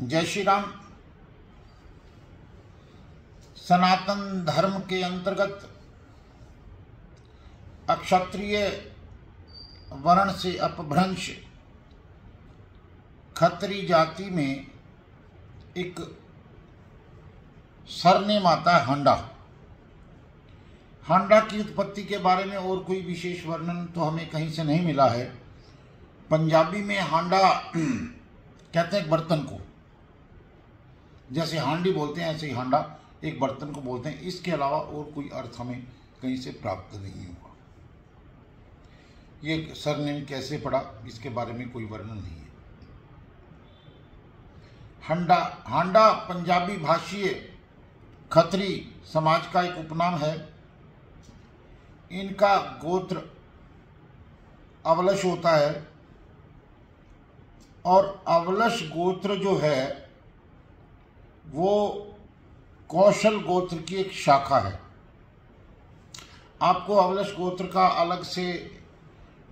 जय श्री राम। सनातन धर्म के अंतर्गत अक्षत्रिय वर्ण से अपभ्रंश खत्री जाति में एक सरनेम आता है हांडा। हांडा की उत्पत्ति के बारे में और कोई विशेष वर्णन तो हमें कहीं से नहीं मिला है। पंजाबी में हांडा कहते हैं बर्तन को। जैसे हांडी बोलते हैं, ऐसे ही हांडा एक बर्तन को बोलते हैं। इसके अलावा और कोई अर्थ हमें कहीं से प्राप्त नहीं हुआ। ये सरनेम कैसे पड़ा, इसके बारे में कोई वर्णन नहीं है। हंडा, हांडा पंजाबी भाषीय खत्री समाज का एक उपनाम है। इनका गोत्र अवलश होता है और अवलश गोत्र जो है वो कौशल गोत्र की एक शाखा है। आपको अवलश गोत्र का अलग से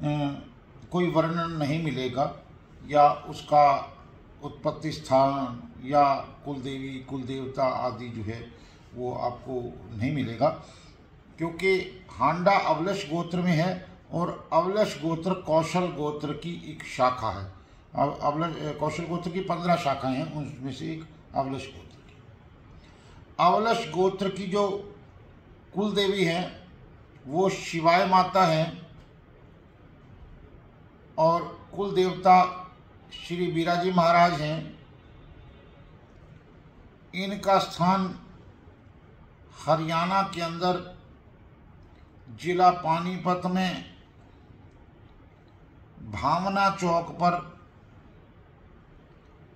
कोई वर्णन नहीं मिलेगा, या उसका उत्पत्ति स्थान, या कुल देवी कुल देवता आदि जो है, वो आपको नहीं मिलेगा, क्योंकि हांडा अवलश गोत्र में है और अवलश गोत्र कौशल गोत्र की एक शाखा है। अवलश, कौशल गोत्र की पंद्रह शाखाएँ हैं, उनमें से एक अवलश गोत्र की। अवलश गोत्र की जो कुल देवी है, वो शिवाय माता है और कुल देवता श्री बीराजी महाराज हैं। इनका स्थान हरियाणा के अंदर जिला पानीपत में भावना चौक पर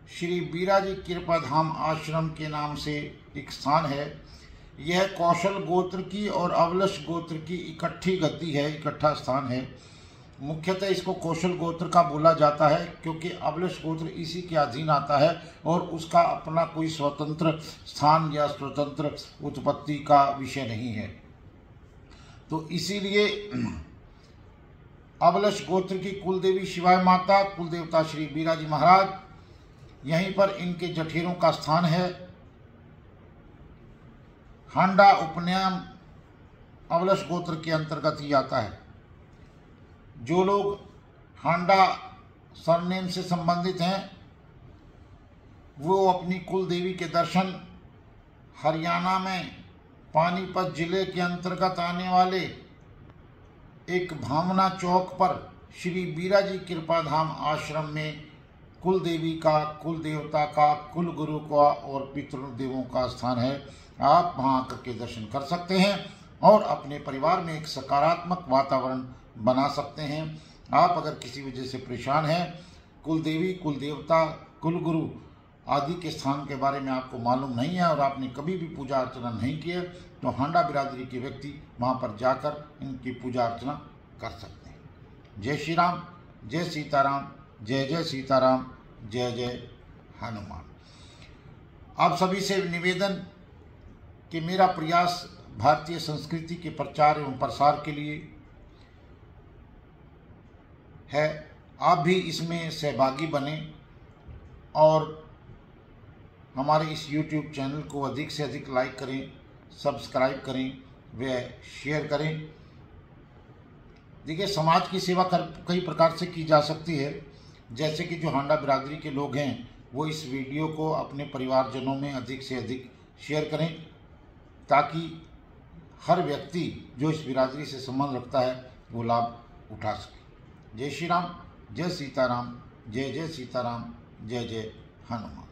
श्री बीरा जी कृपा धाम आश्रम के नाम से एक स्थान है। यह कौशल गोत्र की और अवलश गोत्र की इकट्ठी गति है, इकट्ठा स्थान है। मुख्यतः इसको कौशल गोत्र का बोला जाता है, क्योंकि अवलश गोत्र इसी के अधीन आता है और उसका अपना कोई स्वतंत्र स्थान या स्वतंत्र उत्पत्ति का विषय नहीं है। तो इसीलिए अवलश गोत्र की कुलदेवी शिवाय माता, कुलदेवता श्री बीराजी महाराज यहीं पर इनके जठीरों का स्थान है। हांडा उपनयन अवलश गोत्र के अंतर्गत ही आता है। जो लोग हांडा सरनेम से संबंधित हैं, वो अपनी कुल देवी के दर्शन हरियाणा में पानीपत ज़िले के अंतर्गत आने वाले एक भावना चौक पर श्री बीरा जी कृपाधाम आश्रम में कुल देवी का कुल देवता का कुल गुरु का और पितृदेवों का स्थान है। आप वहाँ आकर के दर्शन कर सकते हैं और अपने परिवार में एक सकारात्मक वातावरण बना सकते हैं। आप अगर किसी वजह से परेशान हैं कुल देवी कुल देवता कुल गुरु आदि के स्थान के बारे में आपको मालूम नहीं है और आपने कभी भी पूजा अर्चना नहीं की है तो हांडा बिरादरी के व्यक्ति वहाँ पर जाकर इनकी पूजा अर्चना कर सकते हैं। जय श्री राम, जय सीताराम, जय जय सीताराम। जय जय हनुमान। आप सभी से निवेदन कि मेरा प्रयास भारतीय संस्कृति के प्रचार एवं प्रसार के लिए है। आप भी इसमें सहभागी बने और हमारे इस YouTube चैनल को अधिक से अधिक लाइक करें, सब्सक्राइब करें व शेयर करें। देखिए, समाज की सेवा कर कई प्रकार से की जा सकती है। जैसे कि जो हांडा बिरादरी के लोग हैं, वो इस वीडियो को अपने परिवारजनों में अधिक से अधिक शेयर करें ताकि हर व्यक्ति जो इस बिरादरी से संबंध रखता है, वो लाभ उठा सके। जय श्री राम, जय सीताराम, जय जय सीताराम, जय जय हनुमान।